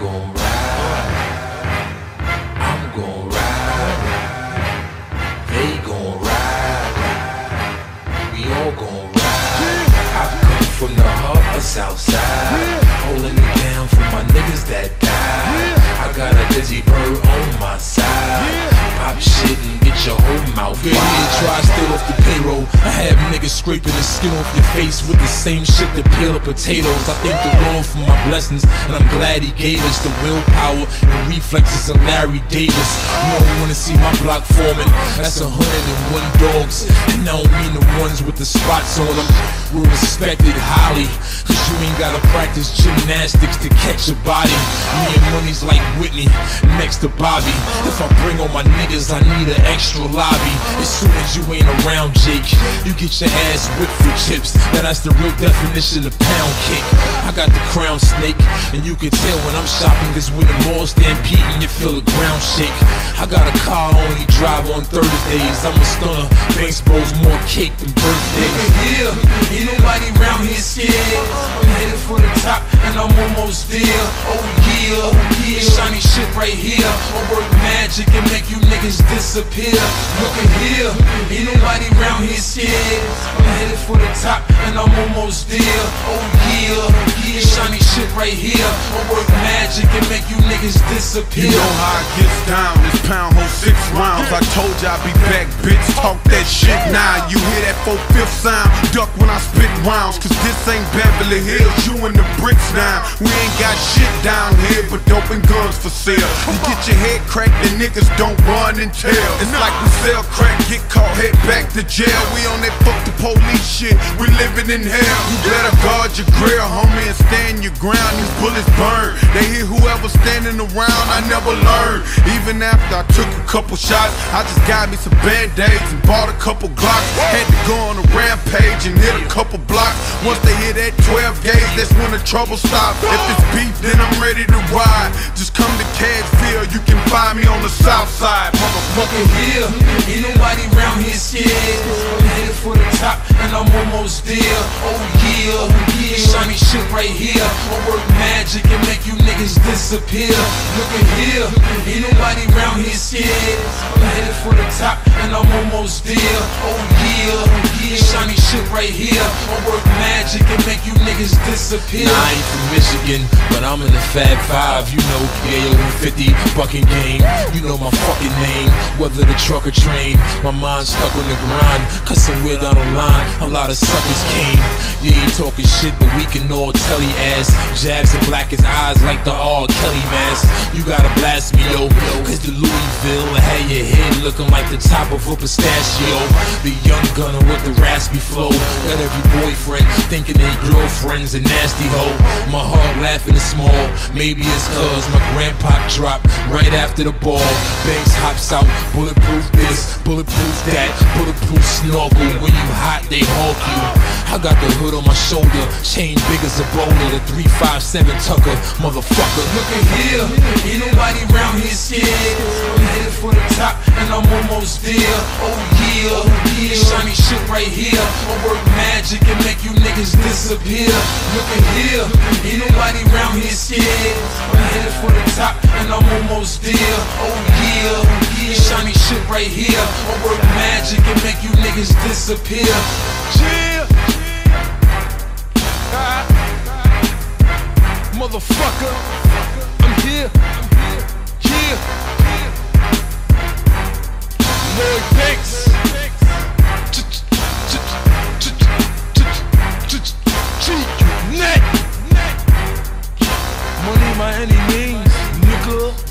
gon' niggas scraping the skin off your face with the same shit that peel up potatoes. I thank the Lord for my blessings, and I'm glad He gave us the willpower and reflexes of Larry Davis. You don't wanna see my block forming. That's a hundred and one dogs, and I don't mean the ones with the spots on them. We're respected highly, cause you ain't gotta practice gymnastics to catch a body. Me and money's like Whitney, next to Bobby. If I bring all my niggas, I need an extra lobby. As soon as you ain't around, Jake, you get your ass whipped for chips. Now that's the real definition of pound cake. I got the crown snake, and you can tell when I'm shopping, cause when the mall stampede and you feel the ground shake. I got a car only drive on Thursdays. I'm a stunner, baseball's more cake than birthdays. here. Ain't nobody round here scared. I'm headed for the top and I'm almost there. Oh yeah, oh yeah. Shiny right here. I work magic and make you niggas disappear. Look at here. Ain't nobody round here scared. I'm headed for the top and I'm almost there. Oh yeah, yeah. Shiny shit right here. I work magic and make you niggas disappear. You know how it gets down, this pound hold six rounds. I told you I'd be back, bitch. Talk that shit now. You hear that four fifth sound? Duck when I spit rounds, cause this ain't Beverly Hills. You in the bricks now. We ain't got shit down here, but dope and guns for sale. You get your head cracked, and niggas don't run and tell. It's like we sell crack, get caught, head back to jail. We on that fuck the police shit. We living in hell. You better guard your grill, homie, and stand your ground. These bullets burn. They hit whoever standing around. I never learned. Even after I took a couple shots, I just got me some band-aids and bought a couple Glocks. Had to go on a rampage and hit a couple blocks. Once they hit that 12 gauge, that's when the trouble stops. If it's beef, then I'm ready to ride. Just come to Cashville, you can find me on the south side, motherfucker. here. Ain't nobody round here scared. I'm headed for the top and I'm almost there. Oh yeah, yeah. Shiny shit right here. I work magic and make you niggas disappear. Look at here. Ain't nobody round here scared. I'm headed for the top and I'm almost there. Oh yeah, yeah. Shiny shit right here. I work magic and make you niggas disappear. I ain't from Michigan, but I'm in the Fab Five. You know, Yayo and 50 bucking game. You know my fucking name, whether the truck or train. My mind's stuck on the grind, cause somewhere down the line, a lot of suckers came. You ain't talking shit, but we can all tell he ass. Jabs and black his eyes like the R. Kelly mask. You gotta blast me, yo, cause the Louisville had your head looking like the top of a pistachio. The young gunner with the raspy flow. Got every boyfriend thinking they girlfriend's a nasty hoe. My heart laughing is small. Maybe it's cause my grandpa dropped right after the ball. Banks hops out, bulletproof this, bulletproof that, bulletproof snorkel. When you hot, they hawk you. I got the hood on my shoulder, chain big as a boulder, the 357 Tucker, motherfucker. Look at here, ain't nobody round here scared. I'm headed for the top and I'm almost there. Oh yeah, yeah. Shiny shit right here. I magic and make you niggas disappear. Look at here, ain't nobody round here scared. I'm headed for the top and I'm almost there. Oh yeah, oh. Shiny shit right here. I work magic and make you niggas disappear. Yeah. Ah. Motherfucker, I'm here. Yeah. Banks. Money by any means, nigga.